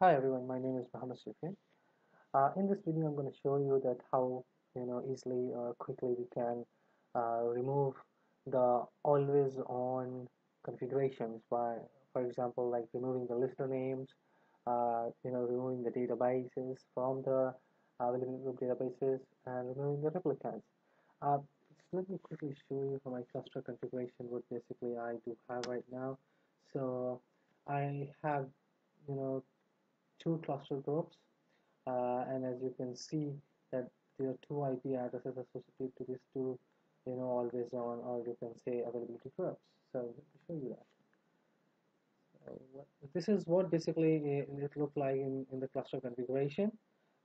Hi everyone, my name is Muhammad Sufyan. Uh, in this video, I'm going to show you that how you know easily or quickly we can uh, remove the always on configurations by, for example, like removing the listener names, uh, you know, removing the databases from the available group databases, and removing the replicants. Uh, let me quickly show you for my cluster configuration what basically I do have right now. So I have you know two cluster groups. Uh, and as you can see that there are two IP addresses associated to these two you know always on or you can say availability groups. So let me show you that. This is what basically it, it looked like in, in the cluster configuration.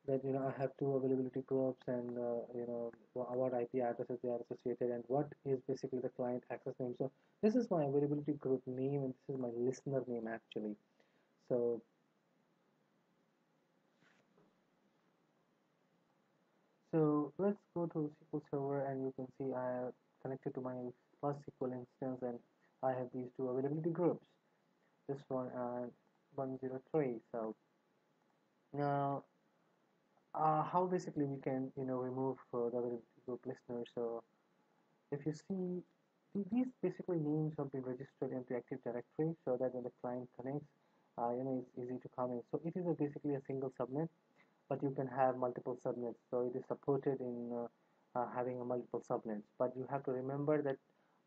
That you know I have two availability groups and uh, you know what IP addresses they are associated and what is basically the client access name. So this is my availability group name and this is my listener name actually. So Let's go to SQL Server and you can see I have connected to my first SQL instance and I have these two availability groups. This one and 103 so now uh, how basically we can you know remove uh, the availability group listener so if you see these basically names have been registered into Active Directory so that when the client connects uh, you know it's easy to come in. So it is a basically a single subnet but you can have multiple subnets. So it is supported in uh, uh, having a multiple subnets. But you have to remember that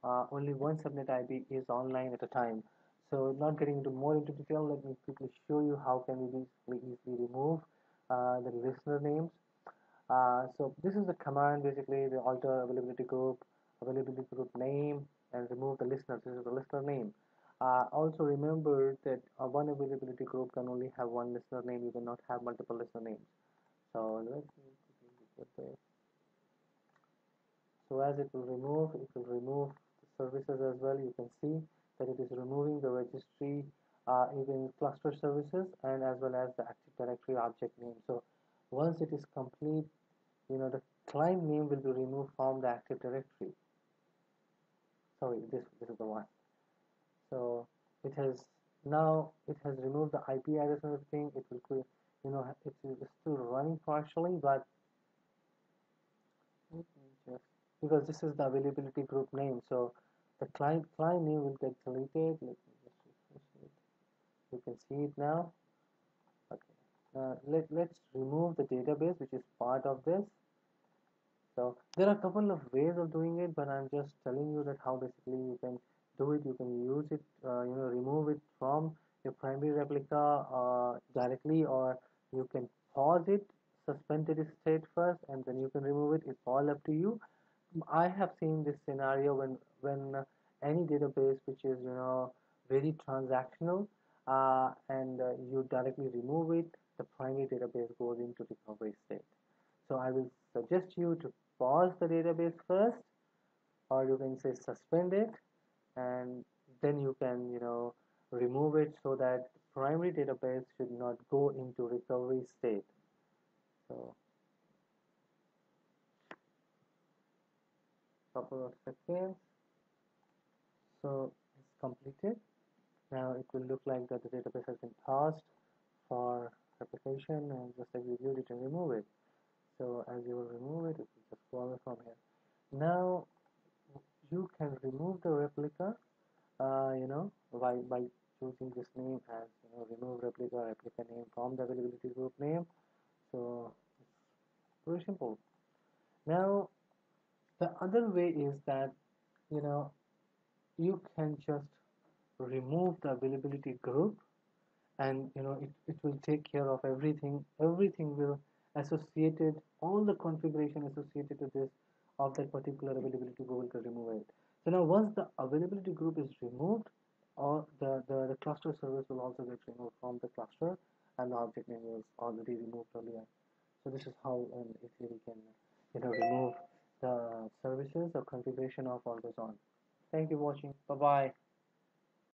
uh, only one subnet IP is online at a time. So not getting into more into detail let me quickly show you how can we easily, easily remove the listener names. Uh, so this is the command basically the alter availability group availability group name and remove the listener. This is the listener name uh, also remember that one availability group can only have one listener name you cannot have multiple listener names. So so as it will remove it will remove the services as well. You can see that it is removing the registry uh, even cluster services and as well as the active directory object name. So once it is complete you know the client name will be removed from the active directory. Sorry this this is the one so it has now it has removed the IP address and everything. It will you know it's, still running partially but because this is the availability group name so the client client name will get deleted. Let me just refresh it. You can see it now. Okay. Uh, let, let's remove the database which is part of this. So there are a couple of ways of doing it but I'm just telling you that how basically you can do it. You can use it uh, you know remove it from your primary replica uh, directly or you can pause it suspend it state first and then you can remove it. It's all up to you. I have seen this scenario when when any database which is you know very transactional uh, and uh, you directly remove it the primary database goes into recovery state. So I will suggest you to pause the database first or you can say suspend it and then you can you know remove it so that primary database should not go into recovery state. So couple of seconds. So it's completed. Now it will look like that the database has been paused for replication and just execute it and remove it. So as you will remove it it will just follow from here. Now you can remove the replica uh, you know by, by choosing this name as you know remove replica replica name from the availability group name. So it's very simple. Now the other way is that you know you can just remove the availability group and you know it, it will take care of everything. Everything will associated all the configuration associated to this of that particular availability group will remove it. So now once the availability group is removed or the, the, the cluster service will also get removed from the cluster and the object name was already removed earlier. So this is how um, easily we can you know remove the services or configuration of always on. Thank you for watching. Bye bye